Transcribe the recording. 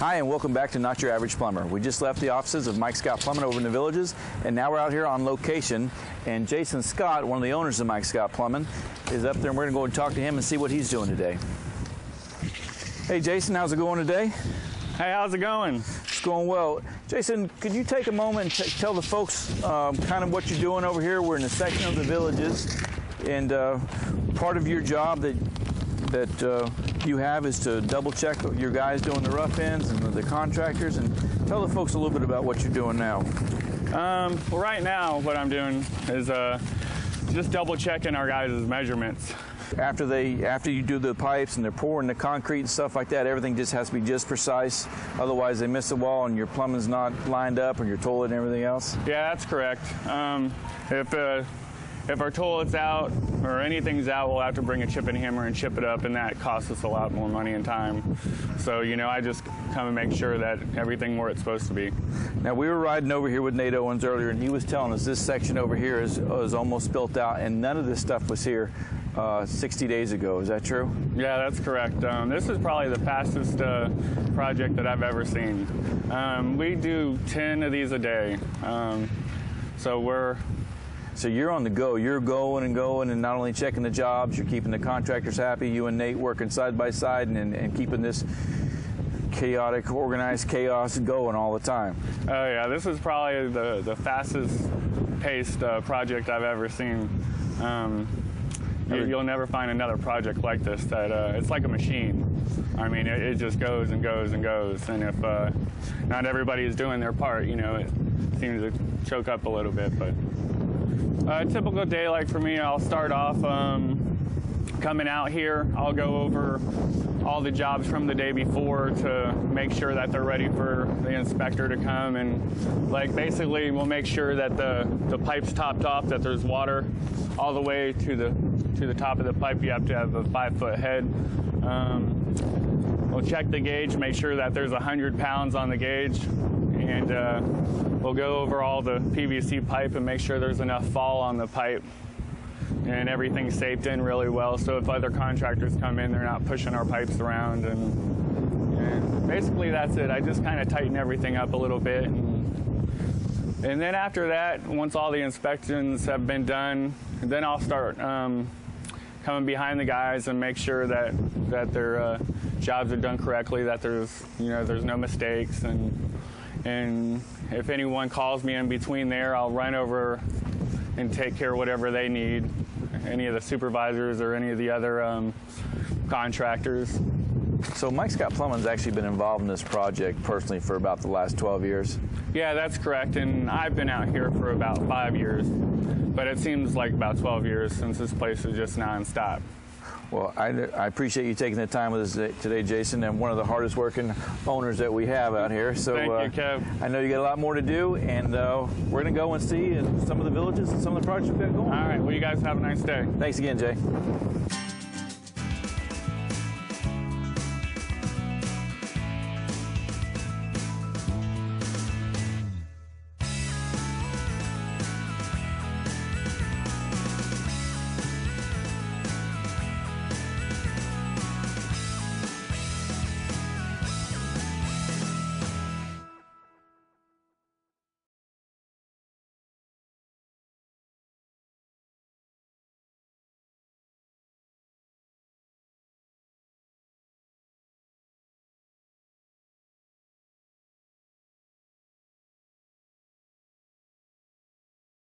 Hi, and welcome back to Not Your Average Plumber. We just left the offices of Mike Scott Plumbing over in the villages, and now we're out here on location. And Jason Scott, one of the owners of Mike Scott Plumbing, is up there, and we're going to go and talk to him and see what he's doing today. Hey, Jason, how's it going today? Hey, how's it going? It's going well. Jason, could you take a moment and tell the folks um, kind of what you're doing over here? We're in a section of the villages, and uh, part of your job that that uh, you have is to double check your guys doing the rough-ins and the contractors, and tell the folks a little bit about what you're doing now. Um, well, right now, what I'm doing is uh, just double checking our guys' measurements. After they, after you do the pipes and they're pouring the concrete and stuff like that, everything just has to be just precise. Otherwise, they miss the wall and your plumbing's not lined up, and your toilet and everything else. Yeah, that's correct. Um, if uh, if our toilet's out or anything's out, we'll have to bring a chipping hammer and chip it up, and that costs us a lot more money and time. So, you know, I just come and make sure that everything where it's supposed to be. Now, we were riding over here with Nate Owens earlier, and he was telling us this section over here is, is almost built out, and none of this stuff was here uh, 60 days ago. Is that true? Yeah, that's correct. Um, this is probably the fastest uh, project that I've ever seen. Um, we do 10 of these a day. Um, so we're so you're on the go. You're going and going, and not only checking the jobs, you're keeping the contractors happy. You and Nate working side by side, and, and, keeping this chaotic, organized chaos going all the time. Oh yeah, this is probably the the fastest paced uh, project I've ever seen. Um, you, will never find another project like this that uh, it's like a machine. I mean, it, it, just goes and goes and goes. And if uh, not everybody is doing their part, you know, it seems to choke up a little bit. But a typical day, like for me, I'll start off um, coming out here. I'll go over all the jobs from the day before to make sure that they're ready for the inspector to come. And like basically we'll make sure that the the pipe's topped off that there's water all the way to the to the top of the pipe. You have to have a five foot head. Um, we'll check the gauge make sure that there's a hundred pounds on the gauge and uh, we'll go over all the PVC pipe and make sure there's enough fall on the pipe and everything's saped in really well. So if other contractors come in, they're not pushing our pipes around. And, and basically, that's it. I just kind of tighten everything up a little bit. And, and, then after that, once all the inspections have been done, then I'll start um, coming behind the guys and make sure that that their uh, jobs are done correctly, that there's you know there's no mistakes, and and if anyone calls me in between there, I'll run over and take care of whatever they need, any of the supervisors or any of the other um, contractors. So Mike Scott Plumbing's actually been involved in this project personally for about the last 12 years. Yeah, that's correct. And I've been out here for about five years, but it seems like about 12 years since this place is just nonstop. Well, I, I, appreciate you taking the time with us today, Jason, and one of the hardest working owners that we have out here. So Thank uh, you, Kev. I know you got a lot more to do, and uh, we're going to go and see some of the villages and some of the projects we've got going. All right. Well, you guys have a nice day. Thanks again, Jay.